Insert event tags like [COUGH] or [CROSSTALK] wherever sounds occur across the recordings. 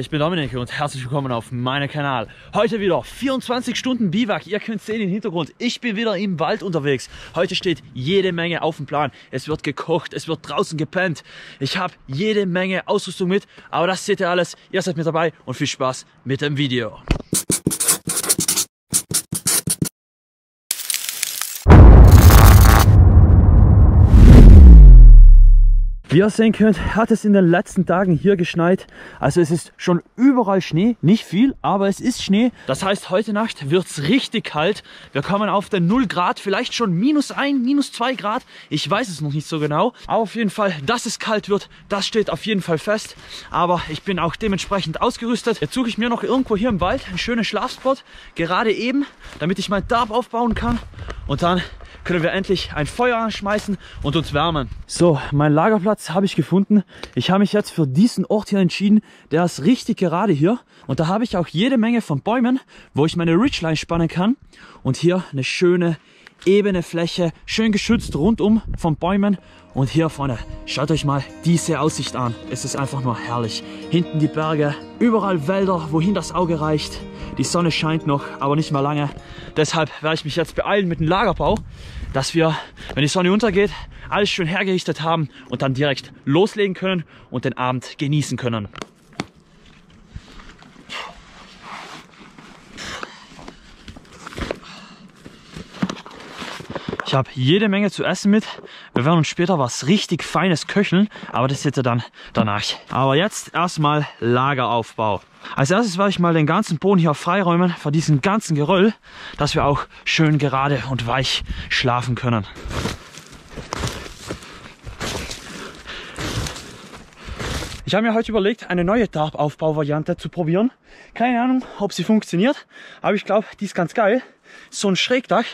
Ich bin Dominik und herzlich willkommen auf meinem Kanal. Heute wieder 24 Stunden Biwak. Ihr könnt sehen im Hintergrund, ich bin wieder im Wald unterwegs. Heute steht jede Menge auf dem Plan. Es wird gekocht, es wird draußen gepennt. Ich habe jede Menge Ausrüstung mit, aber das seht ihr alles. Ihr seid mit dabei und viel Spaß mit dem Video. Wie ihr sehen könnt, hat es in den letzten Tagen hier geschneit. Also es ist schon überall Schnee, nicht viel, aber es ist Schnee. Das heißt, heute Nacht wird es richtig kalt. Wir kommen auf den 0 Grad, vielleicht schon minus 1, minus 2 Grad. Ich weiß es noch nicht so genau. Aber auf jeden Fall, dass es kalt wird, das steht auf jeden Fall fest. Aber ich bin auch dementsprechend ausgerüstet. Jetzt suche ich mir noch irgendwo hier im Wald einen schönen Schlafspot, gerade eben, damit ich meinen Darb aufbauen kann. Und dann können wir endlich ein Feuer anschmeißen und uns wärmen. So, mein Lagerplatz habe ich gefunden. Ich habe mich jetzt für diesen Ort hier entschieden. Der ist richtig gerade hier. Und da habe ich auch jede Menge von Bäumen, wo ich meine Ridgeline spannen kann. Und hier eine schöne ebene Fläche, schön geschützt rundum von Bäumen. Und hier vorne, schaut euch mal diese Aussicht an. Es ist einfach nur herrlich. Hinten die Berge, überall Wälder, wohin das Auge reicht. Die Sonne scheint noch, aber nicht mehr lange. Deshalb werde ich mich jetzt beeilen mit dem Lagerbau, dass wir, wenn die Sonne untergeht, alles schön hergerichtet haben und dann direkt loslegen können und den Abend genießen können. Ich habe jede Menge zu essen mit. Wir werden uns später was richtig Feines köcheln, aber das seht ihr dann danach. Aber jetzt erstmal Lageraufbau. Als erstes werde ich mal den ganzen Boden hier freiräumen vor diesem ganzen Geröll, dass wir auch schön gerade und weich schlafen können. Ich habe mir heute überlegt, eine neue Darbaufbauvariante zu probieren. Keine Ahnung, ob sie funktioniert, aber ich glaube, die ist ganz geil. So ein Schrägdach,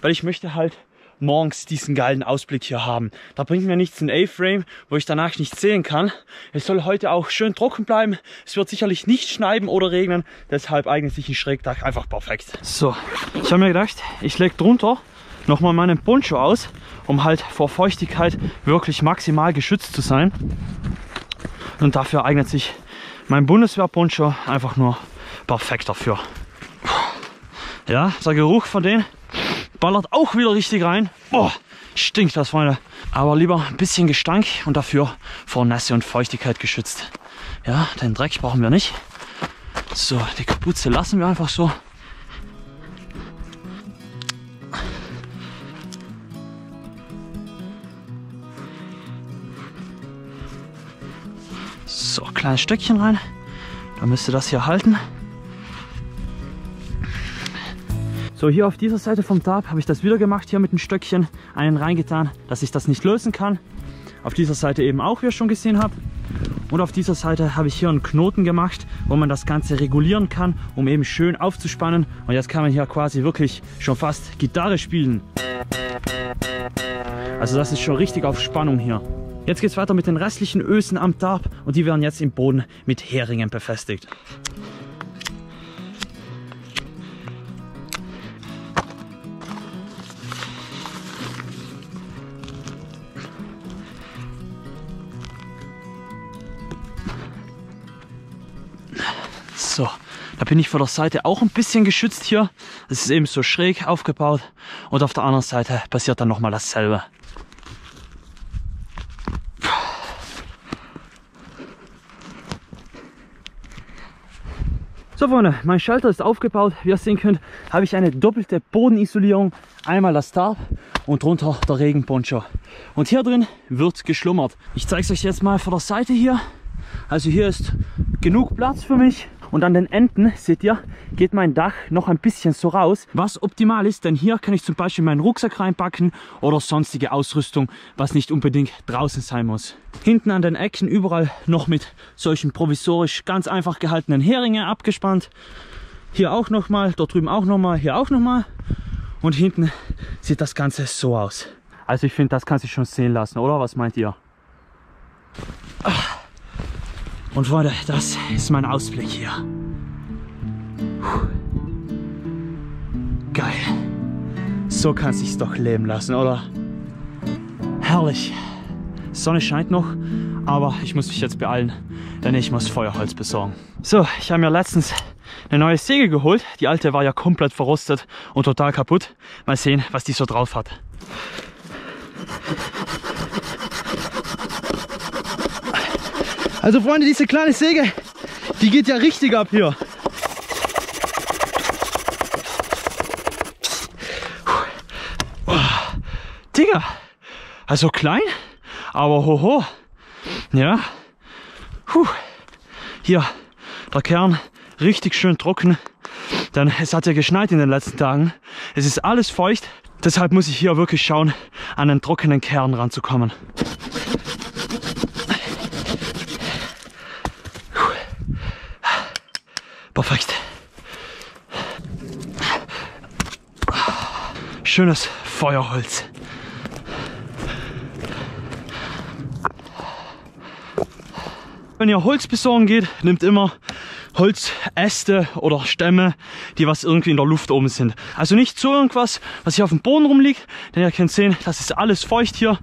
weil ich möchte halt morgens diesen geilen Ausblick hier haben. Da bringt mir nichts ein A-Frame, wo ich danach nicht sehen kann. Es soll heute auch schön trocken bleiben. Es wird sicherlich nicht schneiden oder regnen. Deshalb eignet sich ein Schrägdach einfach perfekt. So, ich habe mir gedacht, ich lege drunter nochmal meinen Poncho aus, um halt vor Feuchtigkeit wirklich maximal geschützt zu sein. Und dafür eignet sich mein Bundeswehr-Poncho einfach nur perfekt dafür. Ja, der Geruch von denen ballert auch wieder richtig rein. Boah, stinkt das, Freunde. Aber lieber ein bisschen Gestank und dafür vor Nässe und Feuchtigkeit geschützt. Ja, den Dreck brauchen wir nicht. So, die Kapuze lassen wir einfach so. So, kleines Stöckchen rein. Da müsste das hier halten. So, hier auf dieser Seite vom Tab habe ich das wieder gemacht, hier mit dem Stöckchen einen reingetan, dass ich das nicht lösen kann. Auf dieser Seite eben auch, wie ihr schon gesehen habt. Und auf dieser Seite habe ich hier einen Knoten gemacht, wo man das Ganze regulieren kann, um eben schön aufzuspannen. Und jetzt kann man hier quasi wirklich schon fast Gitarre spielen. Also das ist schon richtig auf Spannung hier. Jetzt geht es weiter mit den restlichen Ösen am Tarp und die werden jetzt im Boden mit Heringen befestigt. Da bin ich von der Seite auch ein bisschen geschützt hier. Es ist eben so schräg aufgebaut und auf der anderen Seite passiert dann nochmal dasselbe. So Freunde, mein Schalter ist aufgebaut. Wie ihr sehen könnt, habe ich eine doppelte Bodenisolierung. Einmal das Tarp und drunter der Regenponcho. Und hier drin wird geschlummert. Ich zeige es euch jetzt mal von der Seite hier. Also hier ist genug Platz für mich. Und an den Enden, seht ihr, geht mein Dach noch ein bisschen so raus, was optimal ist, denn hier kann ich zum Beispiel meinen Rucksack reinpacken oder sonstige Ausrüstung, was nicht unbedingt draußen sein muss. Hinten an den Ecken überall noch mit solchen provisorisch ganz einfach gehaltenen Heringe abgespannt. Hier auch nochmal, dort drüben auch nochmal, hier auch nochmal. Und hinten sieht das Ganze so aus. Also ich finde, das kann sich schon sehen lassen, oder? Was meint ihr? Ach. Und Freunde, das ist mein Ausblick hier. Puh. Geil. So kann es sich doch leben lassen, oder? Herrlich. Sonne scheint noch, aber ich muss mich jetzt beeilen, denn ich muss Feuerholz besorgen. So, ich habe mir letztens eine neue Säge geholt. Die alte war ja komplett verrostet und total kaputt. Mal sehen, was die so drauf hat. Also Freunde, diese kleine Säge, die geht ja richtig ab hier. Digga, also klein, aber hoho. Ja. Puh. Hier, der Kern richtig schön trocken. Denn es hat ja geschneit in den letzten Tagen. Es ist alles feucht. Deshalb muss ich hier wirklich schauen, an den trockenen Kern ranzukommen. Perfekt. Schönes Feuerholz. Wenn ihr Holz besorgen geht, nehmt immer Holzäste oder Stämme, die was irgendwie in der Luft oben sind. Also nicht so irgendwas, was hier auf dem Boden rumliegt, denn ihr könnt sehen, das ist alles feucht hier.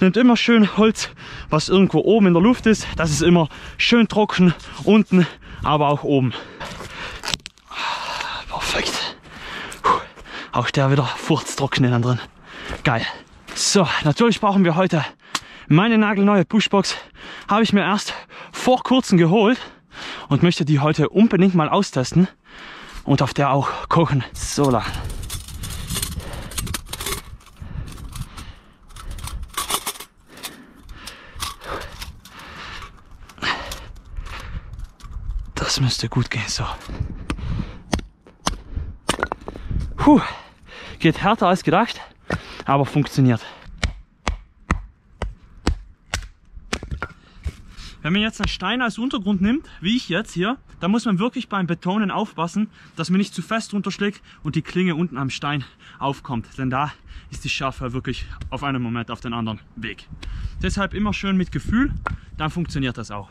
Nehmt immer schön Holz, was irgendwo oben in der Luft ist. Das ist immer schön trocken, unten, aber auch oben. Perfekt. Auch der wieder furztrocken innen drin. Geil. So, natürlich brauchen wir heute meine nagelneue Pushbox. Habe ich mir erst vor kurzem geholt und möchte die heute unbedingt mal austesten und auf der auch kochen. So lang. Das müsste gut gehen, so. Puh, geht härter als gedacht, aber funktioniert. Wenn man jetzt einen Stein als Untergrund nimmt, wie ich jetzt hier, dann muss man wirklich beim Betonen aufpassen, dass man nicht zu fest runterschlägt und die Klinge unten am Stein aufkommt. Denn da ist die Schärfe wirklich auf einen Moment auf den anderen weg. Deshalb immer schön mit Gefühl, dann funktioniert das auch.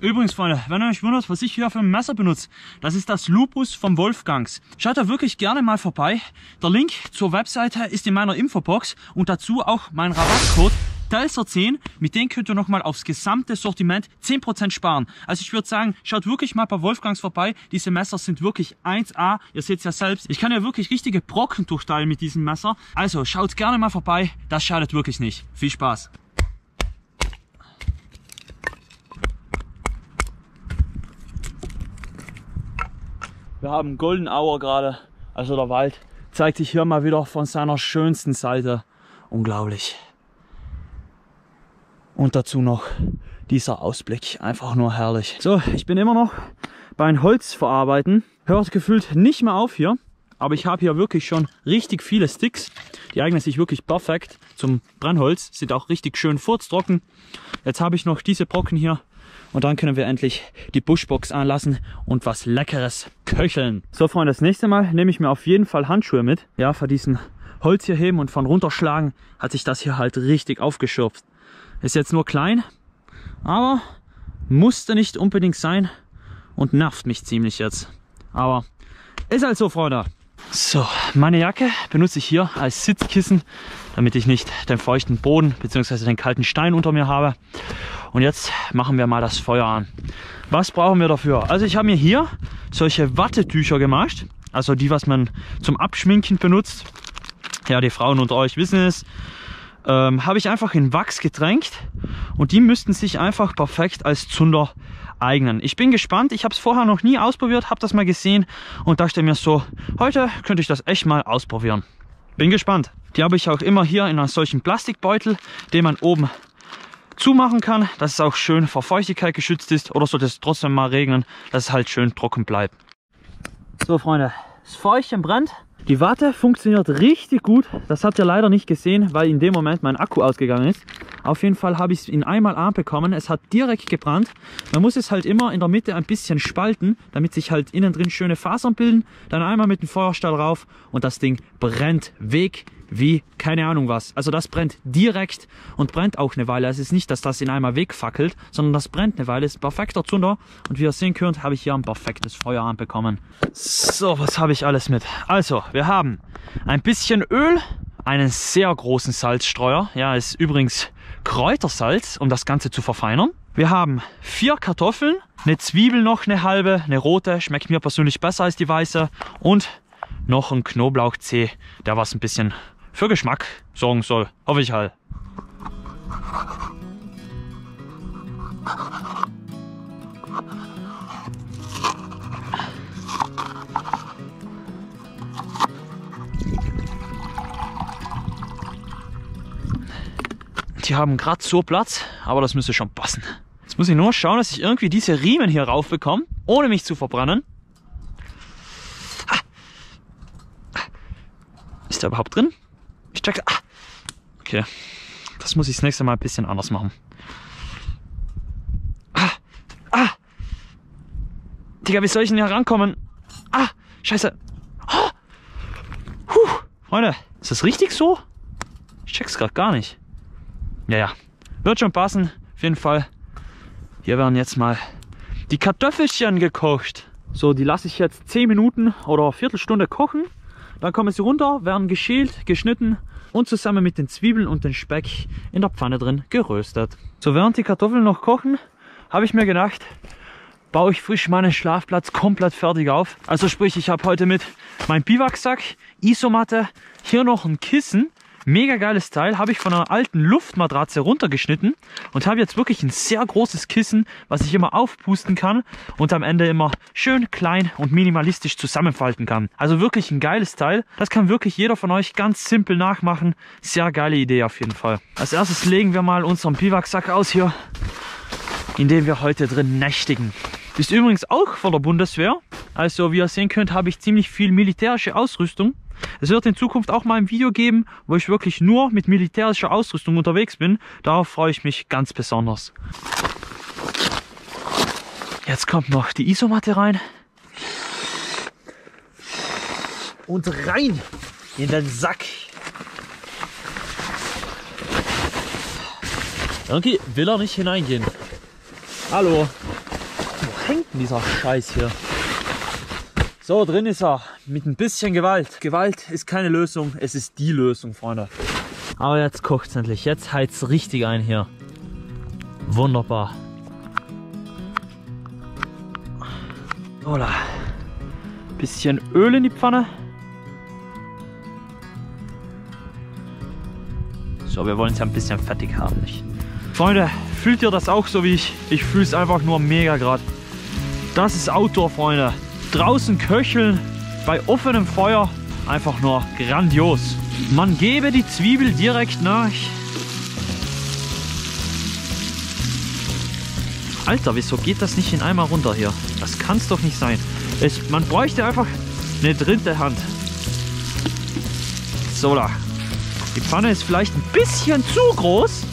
Übrigens, Freunde, wenn ihr euch wundert, was ich hier für ein Messer benutze, das ist das Lupus vom Wolfgangs. Schaut da wirklich gerne mal vorbei. Der Link zur Webseite ist in meiner Infobox und dazu auch mein Rabattcode Telser 10, mit dem könnt ihr nochmal aufs gesamte Sortiment 10% sparen. Also ich würde sagen, schaut wirklich mal bei Wolfgangs vorbei. Diese Messer sind wirklich 1A. Ihr seht es ja selbst. Ich kann ja wirklich richtige Brocken durchteilen mit diesem Messer. Also schaut gerne mal vorbei. Das schadet wirklich nicht. Viel Spaß. Wir haben Golden Hour gerade, also der Wald zeigt sich hier mal wieder von seiner schönsten Seite. Unglaublich. Und dazu noch dieser Ausblick, einfach nur herrlich. So, ich bin immer noch beim Holz verarbeiten. Hört gefühlt nicht mehr auf hier, aber ich habe hier wirklich schon richtig viele Sticks. Die eignen sich wirklich perfekt zum Brennholz, sind auch richtig schön furztrocken. Jetzt habe ich noch diese Brocken hier und dann können wir endlich die Bushbox anlassen und was Leckeres köcheln. So Freunde, das nächste Mal nehme ich mir auf jeden Fall Handschuhe mit. Ja, für diesen Holz hier heben und von runterschlagen hat sich das hier halt richtig aufgeschürft. Ist jetzt nur klein, aber musste nicht unbedingt sein und nervt mich ziemlich jetzt. Aber ist halt so, Freunde. So, meine Jacke benutze ich hier als Sitzkissen, damit ich nicht den feuchten Boden bzw. den kalten Stein unter mir habe. Und jetzt machen wir mal das Feuer an. Was brauchen wir dafür? Also ich habe mir hier solche Wattetücher gemacht, also die, was man zum Abschminken benutzt. Ja, die Frauen unter euch wissen es. Ähm, habe ich einfach in Wachs getränkt und die müssten sich einfach perfekt als Zunder eignen. Ich bin gespannt, ich habe es vorher noch nie ausprobiert, habe das mal gesehen und dachte mir so, heute könnte ich das echt mal ausprobieren. Bin gespannt. Die habe ich auch immer hier in einem solchen Plastikbeutel, den man oben zumachen kann, dass es auch schön vor Feuchtigkeit geschützt ist oder sollte es trotzdem mal regnen, dass es halt schön trocken bleibt. So Freunde, das Feuchtchen brennt. Die Watte funktioniert richtig gut. Das habt ihr leider nicht gesehen, weil in dem Moment mein Akku ausgegangen ist. Auf jeden Fall habe ich es in einmal anbekommen. Es hat direkt gebrannt. Man muss es halt immer in der Mitte ein bisschen spalten, damit sich halt innen drin schöne Fasern bilden. Dann einmal mit dem Feuerstahl rauf und das Ding brennt weg wie keine Ahnung was. Also das brennt direkt und brennt auch eine Weile. Es ist nicht, dass das in einmal wegfackelt, sondern das brennt eine Weile. Es ist perfekter Zunder und wie ihr sehen könnt, habe ich hier ein perfektes Feuer anbekommen. So, was habe ich alles mit? Also, wir haben ein bisschen Öl, einen sehr großen Salzstreuer. Ja, ist übrigens Kräutersalz, um das Ganze zu verfeinern. Wir haben vier Kartoffeln, eine Zwiebel noch, eine halbe, eine rote, schmeckt mir persönlich besser als die weiße und noch ein Knoblauchzeh, der was ein bisschen für Geschmack sorgen soll. Hoffe ich halt. Die haben gerade so Platz, aber das müsste schon passen. Jetzt muss ich nur schauen, dass ich irgendwie diese Riemen hier rauf bekomme, ohne mich zu verbrennen. Ist der überhaupt drin? Ich check. Ah. Okay. Das muss ich das nächste Mal ein bisschen anders machen. Ah. Ah. Digga, wie soll ich denn hier rankommen? Ah. Scheiße. Oh. Puh. Freunde, ist das richtig so? Ich check's gerade gar nicht. Ja, ja. Wird schon passen. Auf jeden Fall. Hier werden jetzt mal die Kartoffelchen gekocht. So, die lasse ich jetzt 10 Minuten oder Viertelstunde kochen. Dann kommen sie runter, werden geschält, geschnitten und zusammen mit den Zwiebeln und den Speck in der Pfanne drin geröstet. So, während die Kartoffeln noch kochen, habe ich mir gedacht, baue ich frisch meinen Schlafplatz komplett fertig auf. Also sprich, ich habe heute mit meinem Biwaksack, Isomatte, hier noch ein Kissen Mega geiles Teil, habe ich von einer alten Luftmatratze runtergeschnitten und habe jetzt wirklich ein sehr großes Kissen, was ich immer aufpusten kann und am Ende immer schön klein und minimalistisch zusammenfalten kann. Also wirklich ein geiles Teil. Das kann wirklich jeder von euch ganz simpel nachmachen. Sehr geile Idee auf jeden Fall. Als erstes legen wir mal unseren Biwaksack aus hier, in dem wir heute drin nächtigen. Ist übrigens auch von der Bundeswehr. Also wie ihr sehen könnt, habe ich ziemlich viel militärische Ausrüstung. Es wird in Zukunft auch mal ein Video geben, wo ich wirklich nur mit militärischer Ausrüstung unterwegs bin. Darauf freue ich mich ganz besonders. Jetzt kommt noch die Isomatte rein. Und rein in den Sack. Irgendwie will er nicht hineingehen. Hallo. Wo hängt denn dieser Scheiß hier? So, drin ist er. Mit ein bisschen Gewalt. Gewalt ist keine Lösung, es ist die Lösung, Freunde. Aber jetzt kocht es endlich. Jetzt heizt es richtig ein hier. Wunderbar. Voilà. Bisschen Öl in die Pfanne. So, wir wollen es ja ein bisschen fettig haben, nicht? Freunde, fühlt ihr das auch so wie ich? Ich fühle es einfach nur mega gerade. Das ist Outdoor, Freunde draußen köcheln bei offenem Feuer. Einfach nur grandios. Man gebe die Zwiebel direkt nach. Alter, wieso geht das nicht in einmal runter hier? Das kann es doch nicht sein. Es, man bräuchte einfach eine dritte Hand. So da. Die Pfanne ist vielleicht ein bisschen zu groß. [LAUGHS]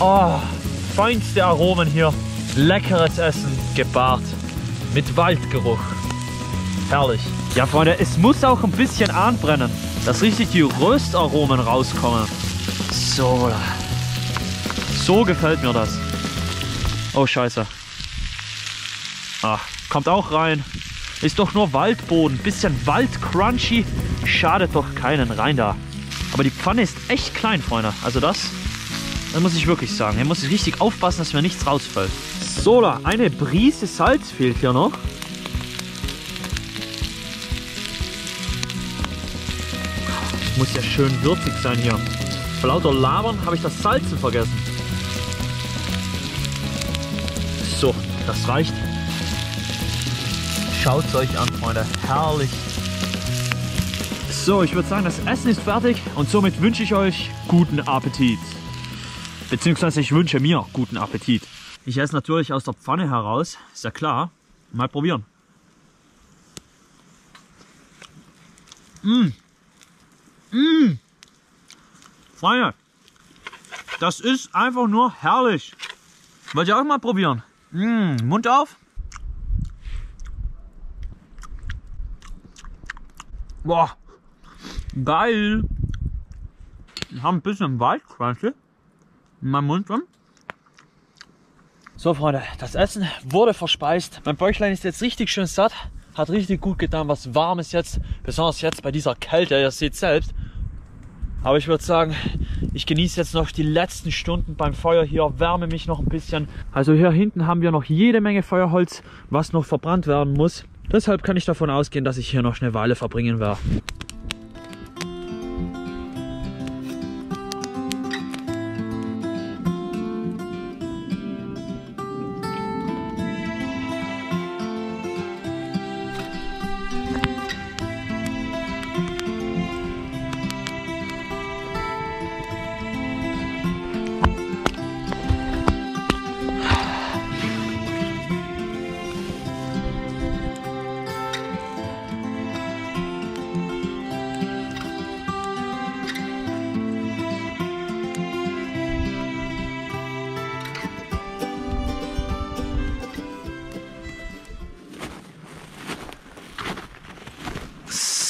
Oh, feinste Aromen hier. Leckeres Essen gebart. Mit Waldgeruch. Herrlich. Ja, Freunde, es muss auch ein bisschen anbrennen, dass richtig die Röstaromen rauskommen. So. So gefällt mir das. Oh, scheiße. Ach, kommt auch rein. Ist doch nur Waldboden. Bisschen Waldcrunchy. Schadet doch keinen. Rein da. Aber die Pfanne ist echt klein, Freunde. Also das das muss ich wirklich sagen. Hier muss ich richtig aufpassen, dass mir nichts rausfällt. So, da, eine Prise Salz fehlt hier noch. Muss ja schön würzig sein hier. Vor lauter Labern habe ich das Salzen vergessen. So, das reicht. Schaut es euch an, Freunde. Herrlich. So, ich würde sagen, das Essen ist fertig und somit wünsche ich euch guten Appetit. Beziehungsweise ich wünsche mir guten Appetit. Ich esse natürlich aus der Pfanne heraus, ist ja klar. Mal probieren. Mmh. Mmh. Freunde, das ist einfach nur herrlich. Wollt ihr auch mal probieren? Mmh. Mund auf. Boah, geil. Wir haben ein bisschen Waldquansche in meinem Mund drin. So Freunde, das Essen wurde verspeist. Mein Bäuchlein ist jetzt richtig schön satt. Hat richtig gut getan, was warmes jetzt. Besonders jetzt bei dieser Kälte, ihr seht selbst. Aber ich würde sagen, ich genieße jetzt noch die letzten Stunden beim Feuer hier, wärme mich noch ein bisschen. Also hier hinten haben wir noch jede Menge Feuerholz, was noch verbrannt werden muss. Deshalb kann ich davon ausgehen, dass ich hier noch eine Weile verbringen werde.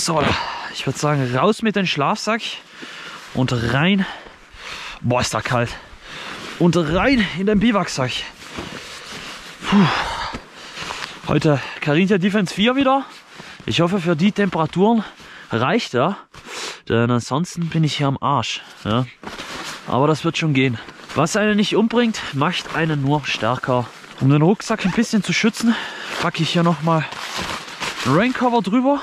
So, ich würde sagen, raus mit dem Schlafsack und rein. Boah, ist da kalt. Und rein in den Biwaksack. Heute Carinthia Defense 4 wieder. Ich hoffe, für die Temperaturen reicht er. Denn ansonsten bin ich hier am Arsch. Ja. Aber das wird schon gehen. Was einen nicht umbringt, macht einen nur stärker. Um den Rucksack ein bisschen zu schützen, packe ich hier nochmal Raincover drüber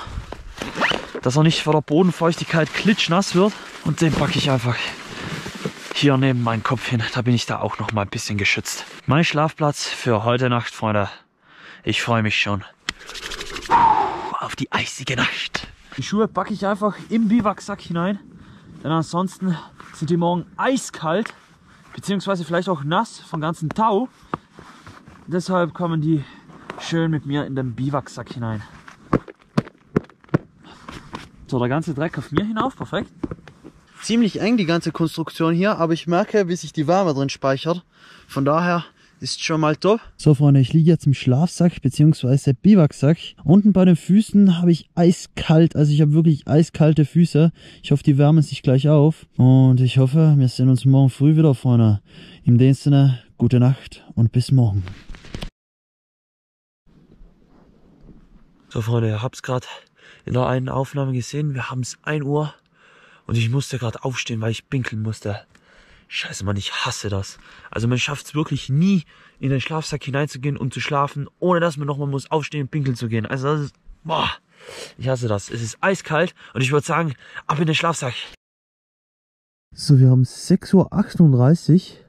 dass er nicht vor der Bodenfeuchtigkeit klitschnass wird. Und den packe ich einfach hier neben meinen Kopf hin. Da bin ich da auch noch mal ein bisschen geschützt. Mein Schlafplatz für heute Nacht, Freunde. Ich freue mich schon auf die eisige Nacht. Die Schuhe packe ich einfach im Biwaksack hinein. Denn ansonsten sind die morgen eiskalt. Beziehungsweise vielleicht auch nass vom ganzen Tau. Deshalb kommen die schön mit mir in den Biwaksack hinein. So, der ganze Dreck auf mir hinauf, perfekt. Ziemlich eng die ganze Konstruktion hier, aber ich merke, wie sich die Wärme drin speichert. Von daher ist schon mal top. So Freunde, ich liege jetzt im Schlafsack bzw. Biwaksack. Unten bei den Füßen habe ich eiskalt, also ich habe wirklich eiskalte Füße. Ich hoffe, die wärmen sich gleich auf. Und ich hoffe, wir sehen uns morgen früh wieder, Freunde. In dem Sinne, gute Nacht und bis morgen. So Freunde, ihr habt es gerade in der einen Aufnahme gesehen, wir haben es 1 Uhr und ich musste gerade aufstehen, weil ich pinkeln musste. Scheiße, Mann, ich hasse das. Also man schafft es wirklich nie, in den Schlafsack hineinzugehen und zu schlafen, ohne dass man nochmal muss aufstehen und pinkeln zu gehen. Also das ist, boah, ich hasse das. Es ist eiskalt und ich würde sagen, ab in den Schlafsack. So, wir haben 6.38 Uhr.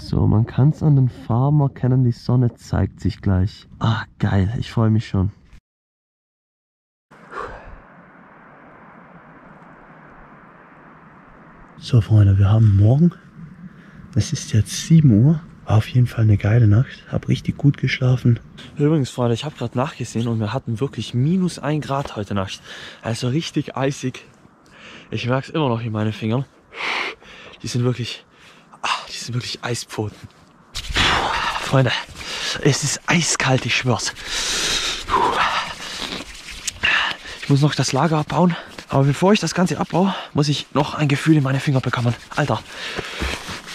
So, man kann es an den Farben erkennen, die Sonne zeigt sich gleich. Ah, geil, ich freue mich schon. So Freunde, wir haben morgen, es ist jetzt 7 Uhr, war auf jeden Fall eine geile Nacht, hab richtig gut geschlafen. Übrigens Freunde, ich habe gerade nachgesehen und wir hatten wirklich minus 1 Grad heute Nacht. Also richtig eisig. Ich merke es immer noch in meinen Fingern. Die sind wirklich, ach, die sind wirklich Eispfoten. Freunde, es ist eiskalt, ich schwör's. Ich muss noch das Lager abbauen. Aber bevor ich das Ganze abbaue, muss ich noch ein Gefühl in meine Finger bekommen. Alter.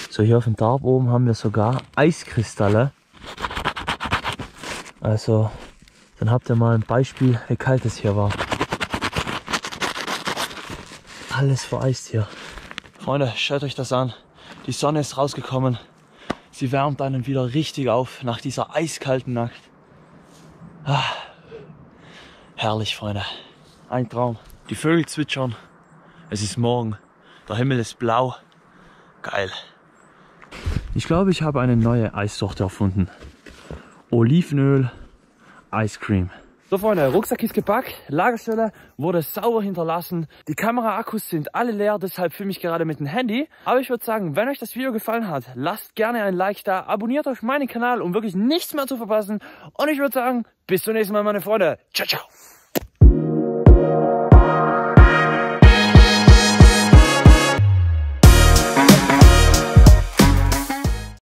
So, hier auf dem Darb oben haben wir sogar Eiskristalle. Also, dann habt ihr mal ein Beispiel, wie kalt es hier war. Alles vereist hier. Freunde, schaut euch das an. Die Sonne ist rausgekommen. Sie wärmt einen wieder richtig auf nach dieser eiskalten Nacht. Ah, herrlich, Freunde. Ein Traum. Die Vögel zwitschern. Es ist morgen. Der Himmel ist blau. Geil. Ich glaube, ich habe eine neue Eissorte erfunden. Olivenöl Ice Cream. So Freunde, Rucksack ist gepackt, Lagerstelle wurde sauber hinterlassen. Die Kameraakkus sind alle leer, deshalb filme ich gerade mit dem Handy. Aber ich würde sagen, wenn euch das Video gefallen hat, lasst gerne ein Like da, abonniert euch meinen Kanal, um wirklich nichts mehr zu verpassen. Und ich würde sagen, bis zum nächsten Mal meine Freunde. Ciao, ciao.